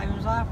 they turn